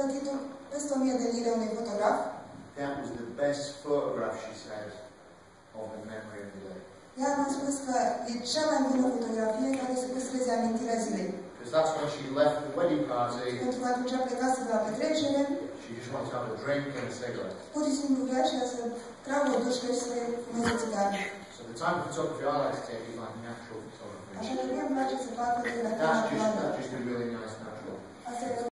plătitul peste 1000 de lire unui fotograf. That was the best photograph, she said, of the memory of the day. Ea mi-a spus că e cea mai bună fotografie care se păstreze amintirea zilei. Because that's when she left the wedding party, Pentru că atunci a plecat de la petrecere, she just wanted to have a drink and a cigarette. pur și simplu vrea și ea să tragă o dușcă și să fumeze țigară. So the type of photography I like to take is like natural photography. Așa că mie îmi place să fac de la That's that's just